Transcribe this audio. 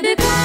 The.